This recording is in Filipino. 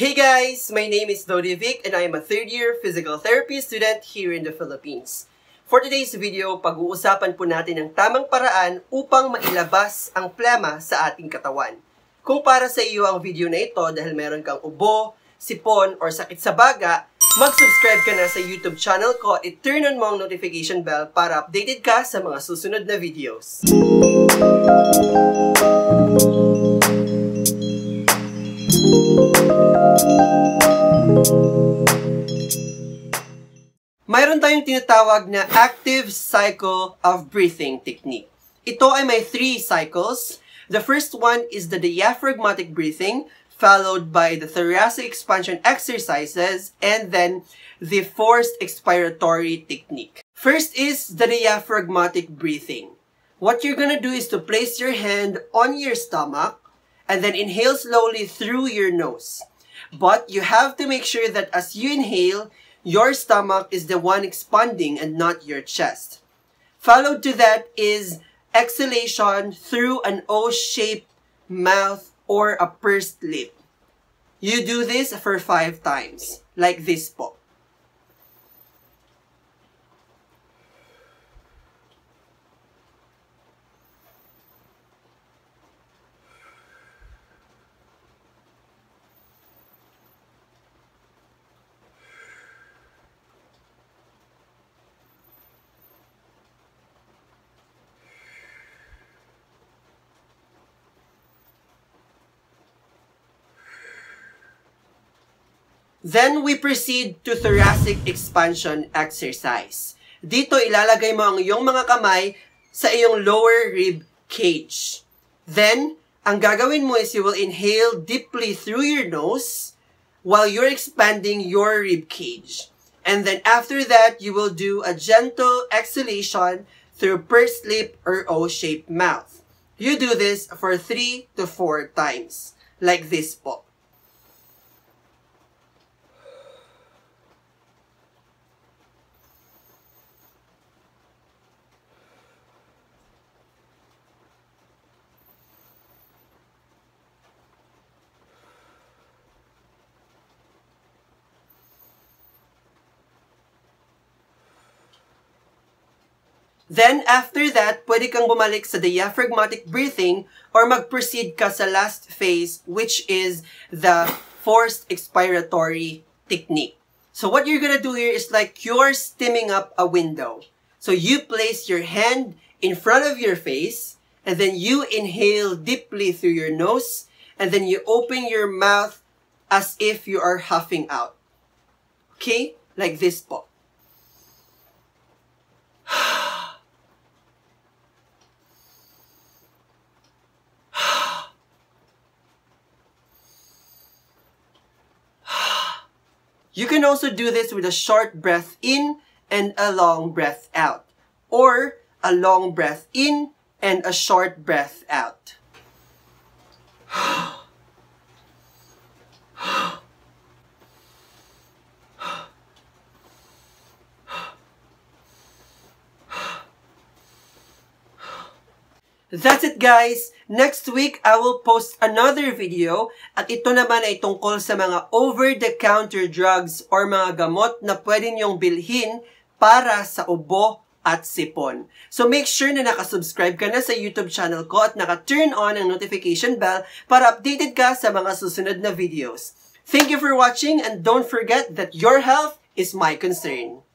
Hey guys! My name is Dodi Vic and I am a third-year physical therapy student here in the Philippines. For today's video, pag-uusapan po natin ang tamang paraan upang mailabas ang plema sa ating katawan. Kung para sa iyo ang video na ito dahil meron kang ubo, sipon, or sakit sa baga, mag-subscribe ka na sa YouTube channel ko at turn on mo ang notification bell para updated ka sa mga susunod na videos. Mayroon tayong tinatawag na active cycle of breathing technique. Ito ay may three cycles. The first one is the diaphragmatic breathing, followed by the thoracic expansion exercises, and then the forced expiratory technique. First is the diaphragmatic breathing. What you're gonna do is to place your hand on your stomach and then inhale slowly through your nose. But you have to make sure that as you inhale, your stomach is the one expanding and not your chest. Followed to that is exhalation through an O-shaped mouth or a pursed lip. You do this for five times, like this po. Then we proceed to thoracic expansion exercise. Dito ilalagay mo ang iyong mga kamay sa iyong lower rib cage. Then, ang gagawin mo is you will inhale deeply through your nose while you're expanding your rib cage. And then after that, you will do a gentle exhalation through pursed lip or O-shaped mouth. You do this for 3 to 4 times, like this po. Then, after that, pwede kang bumalik sa diaphragmatic breathing or mag-proceed ka sa last phase, which is the forced expiratory technique. So what you're gonna do here is like you're stimming up a window. So you place your hand in front of your face, and then you inhale deeply through your nose, and then you open your mouth as if you are huffing out. Okay? Like this po. You can also do this with a short breath in and a long breath out. Or a long breath in and a short breath out. That's it guys! Next week, I will post another video at ito naman ay tungkol sa mga over-the-counter drugs or mga gamot na pwede niyong bilhin para sa ubo at sipon. So make sure na nakasubscribe ka na sa YouTube channel ko at naka-turn on ang notification bell para updated ka sa mga susunod na videos. Thank you for watching and don't forget that your health is my concern.